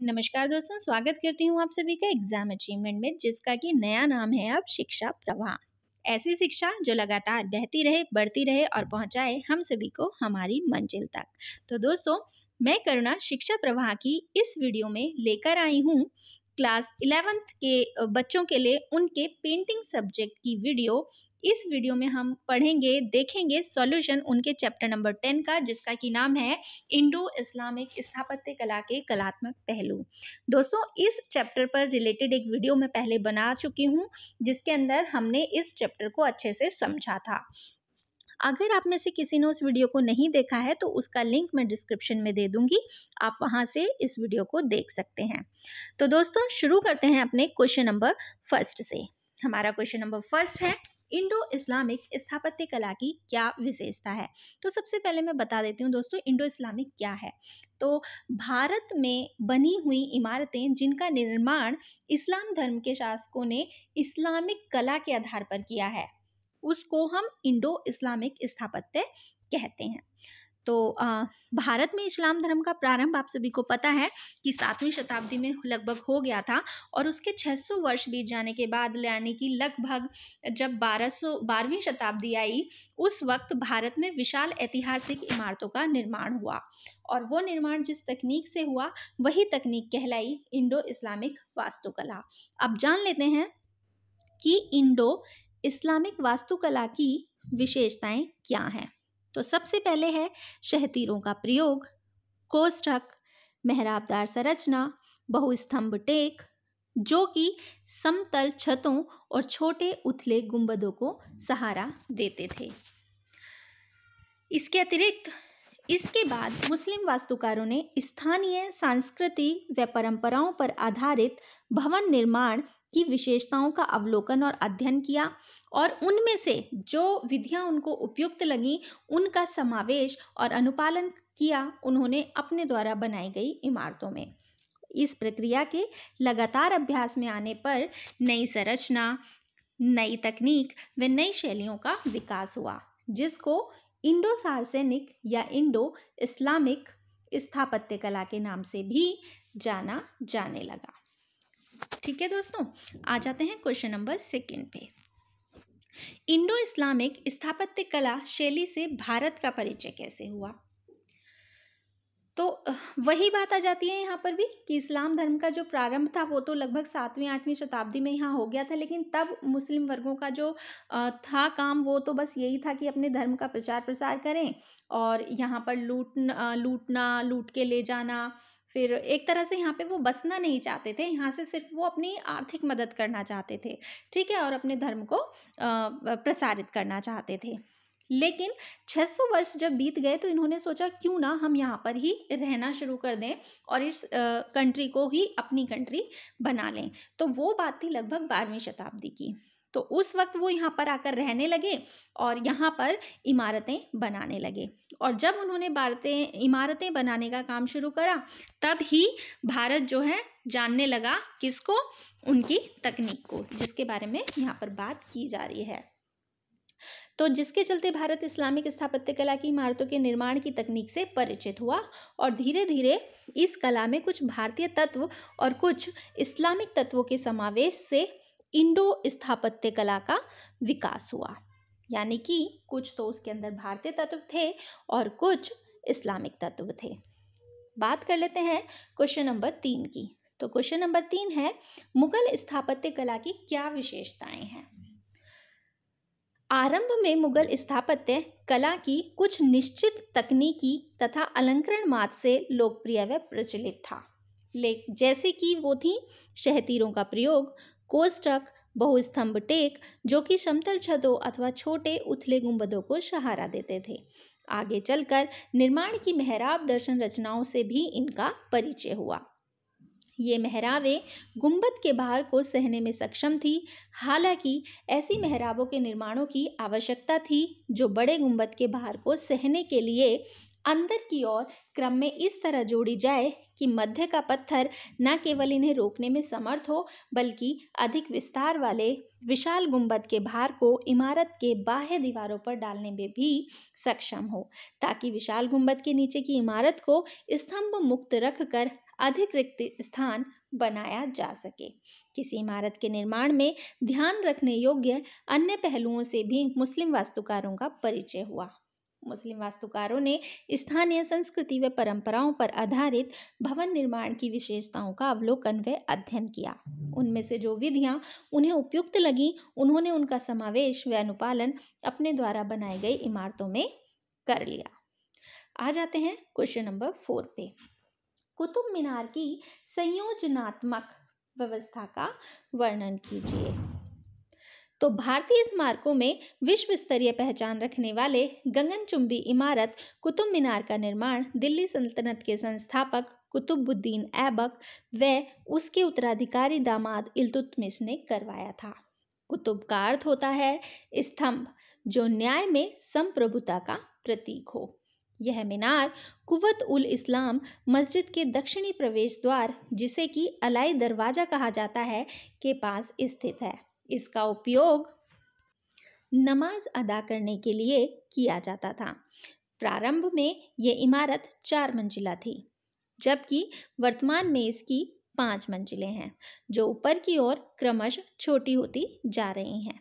नमस्कार दोस्तों, स्वागत करती हूँ आप सभी का एग्ज़ाम अचीवमेंट में, जिसका कि नया नाम है अब शिक्षा प्रवाह। ऐसी शिक्षा जो लगातार बहती रहे, बढ़ती रहे और पहुँचाए हम सभी को हमारी मंजिल तक। तो दोस्तों, मैं करुणा शिक्षा प्रवाह की इस वीडियो में लेकर आई हूँ। क्लास इलेवेंथ के बच्चों के लिए उनके पेंटिंग सब्जेक्ट की वीडियो इस वीडियो में हम पढ़ेंगे, देखेंगे सॉल्यूशन उनके चैप्टर नंबर टेन का, जिसका की नाम है इंडो इस्लामिक स्थापत्य कला के कलात्मक पहलू। दोस्तों, इस चैप्टर पर रिलेटेड एक वीडियो मैं पहले बना चुकी हूँ, जिसके अंदर हमने इस चैप्टर को अच्छे से समझा था। अगर आप में से किसी ने उस वीडियो को नहीं देखा है तो उसका लिंक मैं डिस्क्रिप्शन में दे दूँगी। आप वहाँ से इस वीडियो को देख सकते हैं। तो दोस्तों, शुरू करते हैं अपने क्वेश्चन नंबर फ़र्स्ट से। हमारा क्वेश्चन नंबर फ़र्स्ट है इंडो इस्लामिक स्थापत्य कला की क्या विशेषता है? तो सबसे पहले मैं बता देती हूँ दोस्तों इंडो इस्लामिक क्या है? तो भारत में बनी हुई इमारतें जिनका निर्माण इस्लाम धर्म के शासकों ने इस्लामिक कला के आधार पर किया है उसको हम इंडो इस्लामिक स्थापत्य कहते हैं। तो भारत में इस्लाम धर्म का प्रारंभ आप सभी को पता है कि सातवीं शताब्दी में लगभग हो गया था और उसके 600 वर्ष बीत जाने के बाद, यानी कि लगभग जब 1200 बारहवीं शताब्दी आई, उस वक्त भारत में विशाल ऐतिहासिक इमारतों का निर्माण हुआ और वो निर्माण जिस तकनीक से हुआ, वही तकनीक कहलाई इंडो इस्लामिक वास्तुकला। अब जान लेते हैं कि इंडो इस्लामिक वास्तुकला की विशेषताएँ क्या हैं? तो सबसे पहले है शहतीरों का प्रयोग, कोष्ठक, मेहराबदार संरचना, बहुस्तंभ टेक, जो कि समतल छतों और छोटे उथले गुंबदों को सहारा देते थे। इसके अतिरिक्त इसके बाद मुस्लिम वास्तुकारों ने स्थानीय संस्कृति व परंपराओं पर आधारित भवन निर्माण की विशेषताओं का अवलोकन और अध्ययन किया और उनमें से जो विधियाँ उनको उपयुक्त लगी, उनका समावेश और अनुपालन किया उन्होंने अपने द्वारा बनाई गई इमारतों में। इस प्रक्रिया के लगातार अभ्यास में आने पर नई संरचना, नई तकनीक व नई शैलियों का विकास हुआ, जिसको इंडो सार्सेनिक या इंडो इस्लामिक स्थापत्य कला के नाम से भी जाना जाने लगा। ठीक है दोस्तों, आ जाते हैं क्वेश्चन नंबर सेकेंड पे। इंडो इस्लामिक स्थापत्य कला शैली से भारत का परिचय कैसे हुआ? तो वही बात आ जाती है यहाँ पर भी कि इस्लाम धर्म का जो प्रारंभ था वो तो लगभग सातवीं, आठवीं शताब्दी में यहाँ हो गया था, लेकिन तब मुस्लिम वर्गों का जो था काम वो तो बस यही था कि अपने धर्म का प्रचार प्रसार करें और यहाँ पर लूट लूटना, लूट के ले जाना, फिर एक तरह से यहाँ पे वो बसना नहीं चाहते थे, यहाँ से सिर्फ़ वो अपनी आर्थिक मदद करना चाहते थे, ठीक है, और अपने धर्म को प्रसारित करना चाहते थे। लेकिन 600 वर्ष जब बीत गए तो इन्होंने सोचा, क्यों ना हम यहाँ पर ही रहना शुरू कर दें और इस कंट्री को ही अपनी कंट्री बना लें। तो वो बात थी लगभग बारहवीं शताब्दी की। तो उस वक्त वो यहाँ पर आकर रहने लगे और यहाँ पर इमारतें बनाने लगे। और जब उन्होंने भारतें इमारतें बनाने का काम शुरू करा, तब ही भारत जो है जानने लगा किसको? उनकी तकनीक को, जिसके बारे में यहाँ पर बात की जा रही है। तो जिसके चलते भारत इस्लामिक स्थापत्य कला की इमारतों के निर्माण की तकनीक से परिचित हुआ और धीरे धीरे इस कला में कुछ भारतीय तत्व और कुछ इस्लामिक तत्वों के समावेश से इंडो स्थापत्य कला का विकास हुआ। यानी कि कुछ तो उसके अंदर भारतीय तत्व थे और कुछ इस्लामिक तत्व थे। बात कर लेते हैं क्वेश्चन नंबर तीन की। तो क्वेश्चन नंबर तीन है, मुगल स्थापत्य कला की क्या विशेषताएँ हैं? आरंभ में मुगल स्थापत्य, कला की कुछ निश्चित तकनीकी तथा अलंकरण मात से लोकप्रिय व प्रचलित था। ले जैसे कि वो थी शहतीरों का प्रयोग, कोष्टक, बहुस्तंभ टेक, जो कि समतल छतों अथवा छोटे उथले गुंबदों को सहारा देते थे। आगे चलकर निर्माण की मेहराब दर्शन रचनाओं से भी इनका परिचय हुआ। ये मेहराबें गुंबद के भार को सहने में सक्षम थी। हालाँकि ऐसी मेहराबों के निर्माणों की आवश्यकता थी, जो बड़े गुंबद के भार को सहने के लिए अंदर की ओर क्रम में इस तरह जोड़ी जाए कि मध्य का पत्थर न केवल इन्हें रोकने में समर्थ हो, बल्कि अधिक विस्तार वाले विशाल गुंबद के भार को इमारत के बाह्य दीवारों पर डालने में भी सक्षम हो, ताकि विशाल गुंबद के नीचे की इमारत को स्तंभ मुक्त रखकर अधिक रिक्त स्थान बनाया जा सके। किसी इमारत के निर्माण में ध्यान रखने योग्य अन्य पहलुओं से भी मुस्लिम वास्तुकारों का परिचय हुआ। मुस्लिम वास्तुकारों ने स्थानीय संस्कृति व परंपराओं पर आधारित भवन निर्माण की विशेषताओं का अवलोकन व अध्ययन किया। उनमें से जो विधियाँ उन्हें उपयुक्त लगीं, उन्होंने उनका समावेश व अनुपालन अपने द्वारा बनाई गई इमारतों में कर लिया। आ जाते हैं क्वेश्चन नंबर फोर पे। कुतुब मीनार की संयोजनात्मक व्यवस्था का वर्णन कीजिए। तो भारतीय स्मारकों में विश्व स्तरीय पहचान रखने वाले गगनचुंबी इमारत कुतुब मीनार का निर्माण दिल्ली सल्तनत के संस्थापक कुतुबुद्दीन ऐबक व उसके उत्तराधिकारी दामाद इल्तुतमिश ने करवाया था। कुतुब का अर्थ होता है स्तंभ, जो न्याय में संप्रभुता का प्रतीक हो। यह मीनार कुवत उल इस्लाम मस्जिद के दक्षिणी प्रवेश द्वार, जिसे कि अलाई दरवाज़ा कहा जाता है, के पास स्थित है। इसका उपयोग नमाज़ अदा करने के लिए किया जाता था। प्रारंभ में यह इमारत चार मंजिला थी, जबकि वर्तमान में इसकी पाँच मंजिलें हैं, जो ऊपर की ओर क्रमश छोटी होती जा रही हैं।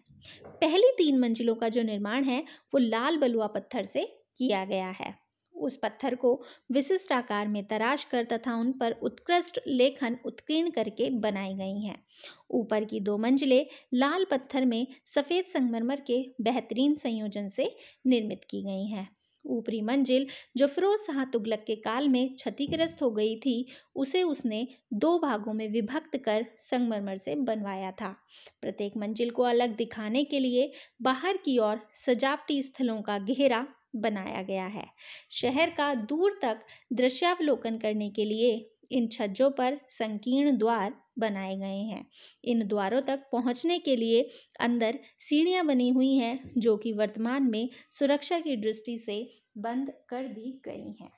पहली तीन मंजिलों का जो निर्माण है, वो लाल बलुआ पत्थर से किया गया है। उस पत्थर को विशिष्ट आकार में तराश कर तथा उन पर उत्कृष्ट लेखन उत्कीर्ण करके बनाई गई हैं। ऊपर की दो मंजिलें लाल पत्थर में सफ़ेद संगमरमर के बेहतरीन संयोजन से निर्मित की गई हैं। ऊपरी मंजिल, जो फिरोज शाह तुगलक के काल में क्षतिग्रस्त हो गई थी, उसे उसने दो भागों में विभक्त कर संगमरमर से बनवाया था। प्रत्येक मंजिल को अलग दिखाने के लिए बाहर की ओर सजावटी स्थलों का घेरा बनाया गया है। शहर का दूर तक दृश्यावलोकन करने के लिए इन छज्जों पर संकीर्ण द्वार बनाए गए हैं। इन द्वारों तक पहुँचने के लिए अंदर सीढ़ियाँ बनी हुई हैं, जो कि वर्तमान में सुरक्षा की दृष्टि से बंद कर दी गई हैं।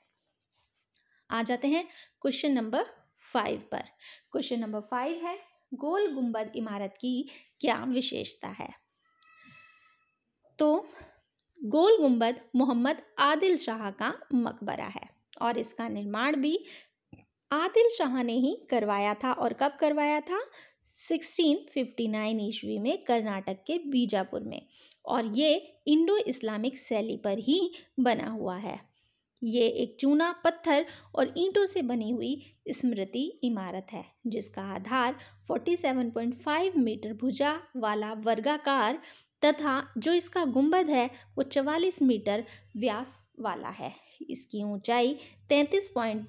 आ जाते हैं क्वेश्चन नंबर फाइव पर। क्वेश्चन नंबर फाइव है, गोल गुंबद इमारत की क्या विशेषता है? तो गोल गुंबद मोहम्मद आदिल शाह का मकबरा है और इसका निर्माण भी आदिल शाह ने ही करवाया था और कब करवाया था? 1659 ईस्वी में कर्नाटक के बीजापुर में और ये इंडो इस्लामिक शैली पर ही बना हुआ है। ये एक चूना पत्थर और ईंटों से बनी हुई स्मृति इमारत है, जिसका आधार 47.5 मीटर भुजा वाला वर्गाकार तथा जो इसका गुंबद है, वो चवालीस मीटर व्यास वाला है। इसकी ऊंचाई तैंतीस पॉइंट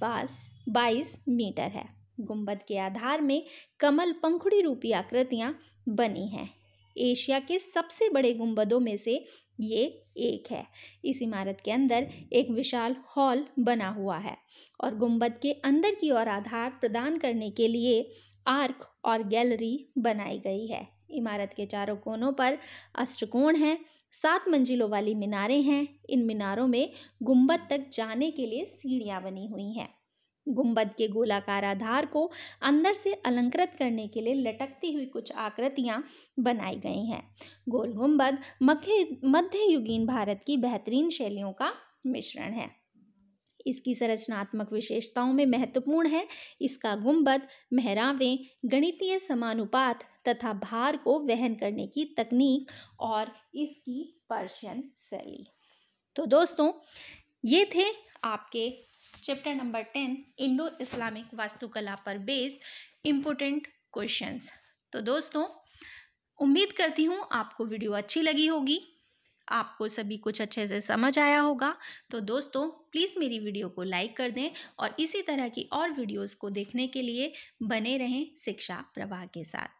बाईस मीटर है। गुंबद के आधार में कमल पंखुड़ी रूपी आकृतियाँ बनी हैं। एशिया के सबसे बड़े गुंबदों में से ये एक है। इस इमारत के अंदर एक विशाल हॉल बना हुआ है और गुंबद के अंदर की ओर आधार प्रदान करने के लिए आर्क और गैलरी बनाई गई है। इमारत के चारों कोनों पर अष्टकोण हैं। सात मंजिलों वाली मीनारें हैं। इन मीनारों में गुंबद तक जाने के लिए सीढ़ियाँ बनी हुई हैं। गुंबद के गोलाकार आधार को अंदर से अलंकृत करने के लिए लटकती हुई कुछ आकृतियाँ बनाई गई हैं। गोल गुंबद मध्य मध्ययुगीन भारत की बेहतरीन शैलियों का मिश्रण है। इसकी संरचनात्मक विशेषताओं में महत्वपूर्ण है। इसका गुंबद मेहरावें गणितीय समानुपात तथा भार को वहन करने की तकनीक और इसकी पर्शियन शैली। तो दोस्तों, ये थे आपके chapter number ten Indo Islamic वास्तुकला पर बेस्ड इम्पोर्टेंट क्वेश्चंस। तो दोस्तों, उम्मीद करती हूँ आपको वीडियो अच्छी लगी होगी। आपको सभी कुछ अच्छे से समझ आया होगा। तो दोस्तों प्लीज़ मेरी वीडियो को लाइक कर दें और इसी तरह की और वीडियोस को देखने के लिए बने रहें शिक्षा प्रवाह के साथ।